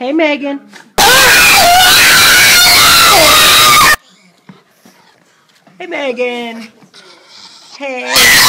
Hey, Megan. Hey, Megan. Hey.